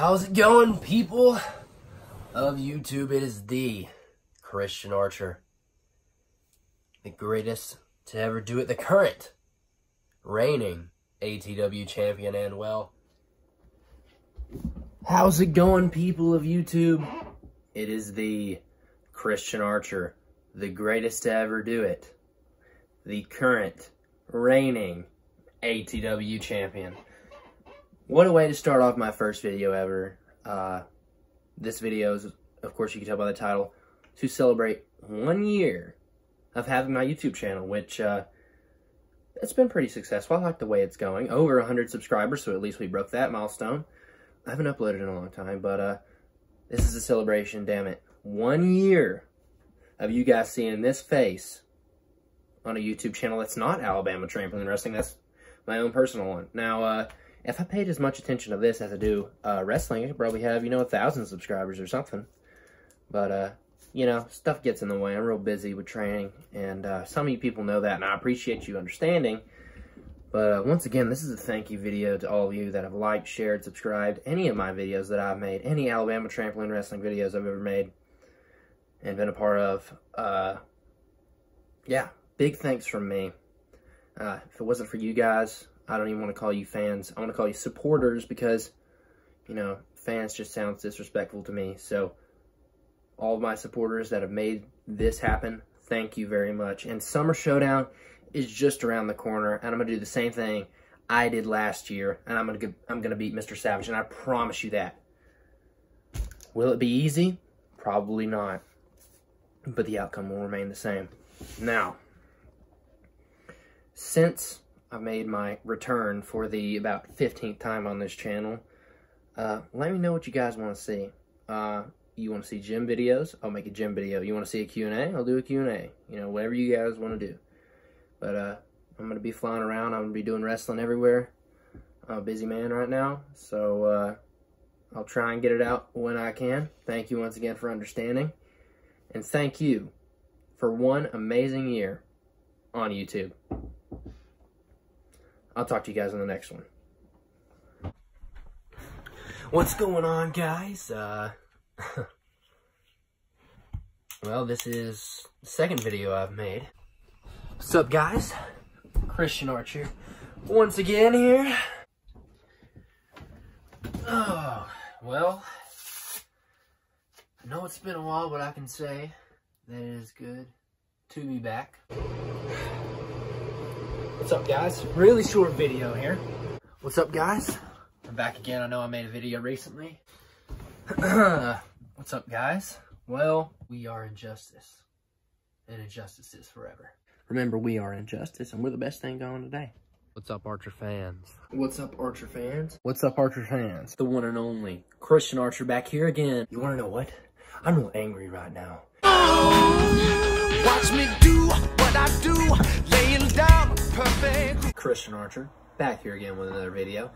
How's it going, people of YouTube? It is the Christian Archer, the greatest to ever do it, the current reigning ATW champion, and well, how's it going, people of YouTube? It is the Christian Archer, the greatest to ever do it, the current reigning ATW champion. What a way to start off my first video ever. Uh, this video is, of course, you can tell by the title, to celebrate one year of having my YouTube channel, which uh, it's been pretty successful. I like the way it's going. Over 100 subscribers, so at least we broke that milestone. I haven't uploaded in a long time, but uh, this is a celebration, damn it. One year of you guys seeing this face on a YouTube channel that's not Alabama Trampoline Wrestling. That's my own personal one. Now, uh, if I paid as much attention to this as I do uh, wrestling, I could probably have, you know, a thousand subscribers or something. But, uh, you know, stuff gets in the way. I'm real busy with training, and uh, some of you people know that, and I appreciate you understanding. But uh, once again, this is a thank you video to all of you that have liked, shared, subscribed any of my videos that I've made, any Alabama Trampoline Wrestling videos I've ever made and been a part of. Uh, yeah, big thanks from me. Uh, if it wasn't for you guys, I don't even want to call you fans. I want to call you supporters because, you know, fans just sounds disrespectful to me. So, all of my supporters that have made this happen, thank you very much. And Summer Showdown is just around the corner, and I'm gonna do the same thing I did last year, and I'm gonna I'm gonna beat Mr. Savage, and I promise you that. Will it be easy? Probably not, but the outcome will remain the same. Now, since I made my return for the about 15th time on this channel. Uh, let me know what you guys want to see. Uh, you want to see gym videos? I'll make a gym video. You want to see a Q&A? I'll do a Q&A. You know, whatever you guys want to do. But uh, I'm going to be flying around. I'm going to be doing wrestling everywhere. I'm a busy man right now. So uh, I'll try and get it out when I can. Thank you once again for understanding. And thank you for one amazing year on YouTube. I'll talk to you guys in the next one. What's going on, guys? Uh, well, this is the second video I've made. What's up, guys? Christian Archer once again here. Oh, well, I know it's been a while, but I can say that it is good to be back. What's up, guys? Really short video here. What's up, guys? I'm back again. I know I made a video recently. What's up, guys? Well, we are injustice. And injustice is forever. Remember, we are injustice, and we're the best thing going today. What's up, Archer fans? What's up, Archer fans? What's up, Archer fans? The one and only Christian Archer back here again. You want to know what? I'm real angry right now. Watch me do what I do, laying down perfect. Christian Archer, back here again with another video.